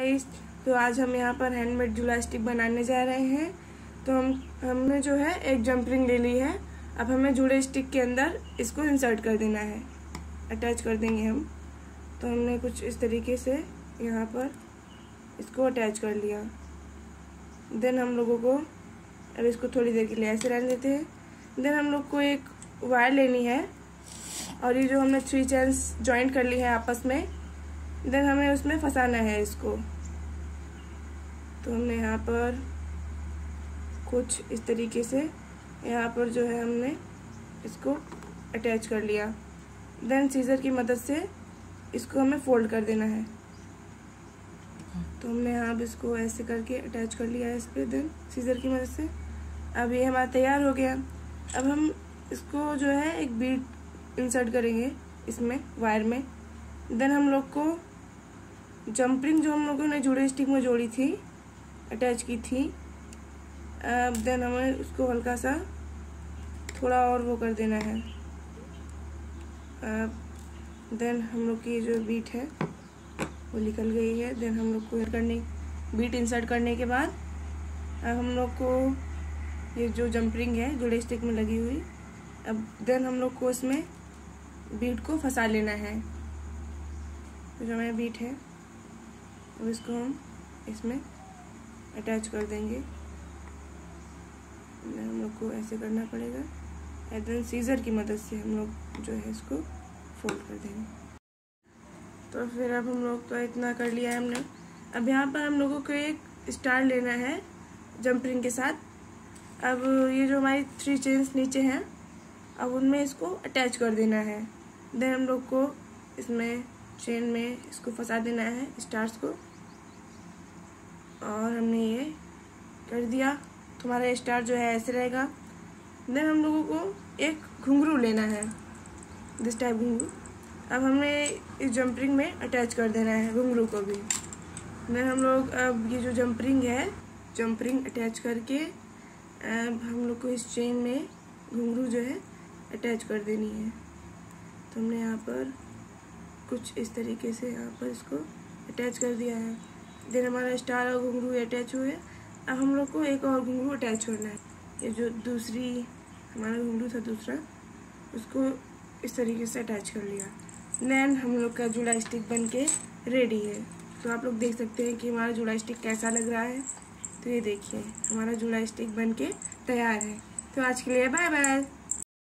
Guys तो आज हम यहाँ पर हैंडमेड झूला स्टिक बनाने जा रहे हैं। तो हम, हमने जो है एक जंपरिंग ले ली है। अब हमें जूड़े स्टिक के अंदर इसको इंसर्ट कर देना है। अटैच कर देंगे हम। तो हमने कुछ इस तरीके से यहाँ पर इसको अटैच कर लिया। देन हम लोगों को, अब इसको थोड़ी देर के लिए ऐसे रहने देते हैं। देन हम लोग को एक वायर लेनी है। और ये जो हमने थ्री चैंस ज्वाइंट कर ली है आपस में देन हमें उसमें फंसाना है इसको। तो हमने यहाँ पर कुछ इस तरीके से यहाँ पर जो है हमने इसको अटैच कर लिया। देन सीज़र की मदद से इसको हमें फोल्ड कर देना है। तो हमने यहाँ अब इसको ऐसे करके अटैच कर लिया है इस पर देन सीज़र की मदद से अब ये हमारा तैयार हो गया। अब हम इसको जो है एक बीट इंसर्ट करेंगे इसमें वायर में। देन हम लोग को जंपरिंग जो हम लोगों ने जुड़े स्टिक में जोड़ी थी अटैच की थी, अब देन हमें उसको हल्का सा थोड़ा और वो कर देना है। अब देन हम लोग की जो बीट है, वो निकल गई है। देन हम लोग को करने बीट इंसर्ट करने के बाद, अब हम लोग को ये जो जंपरिंग है, जुड़े स्टिक में लगी हुई, अब देन हम लोग को इसमें बीट को फंसा लेना है। जो हमारा बीट है। अब इसको हम इसमें अटैच कर देंगे। हम लोग को ऐसे करना पड़ेगा। एंड देन सीज़र की मदद से हम लोग जो है इसको फोल्ड कर देंगे। तो फिर अब हम लोग तो इतना कर लिया है हमने। अब यहाँ पर हम लोगों को एक स्टार लेना है जंपरिंग के साथ। अब ये जो हमारी थ्री चेन्स नीचे हैं, अब उनमें इसको अटैच कर देना है। देन हम लोग को इसमें चेन में इसको फंसा देना है स्टार्स को। और हमने ये कर दिया। तुम्हारा स्टार जो है ऐसे रहेगा। देन हम लोगों को एक घुंघरू लेना है। दिस टाइप घुंघरू। अब हमने इस जंपरिंग में अटैच कर देना है घुंघरू को भी। देन हम लोग अब ये जो जंपरिंग है जंपरिंग अटैच करके अब हम लोग को इस चेन में घुंघरू जो है अटैच कर देनी है। तो हमने यहाँ पर कुछ इस तरीके से यहाँ पर इसको अटैच कर दिया है। देन हमारा स्टार और घुंघरू अटैच हुए। अब हम लोग को एक और घुंघरू अटैच करना है। ये जो दूसरी, हमारा घुंघरू था दूसरा, उसको इस तरीके से अटैच कर लिया। नैन हम लोग का जुड़ा स्टिक बन के रेडी है। तो आप लोग देख सकते हैं कि हमारा जुड़ा स्टिक कैसा लग रहा है। तो ये देखिए, हमारा जुड़ा स्टिक बन के तैयार है। तो आज के लिए बाय बाय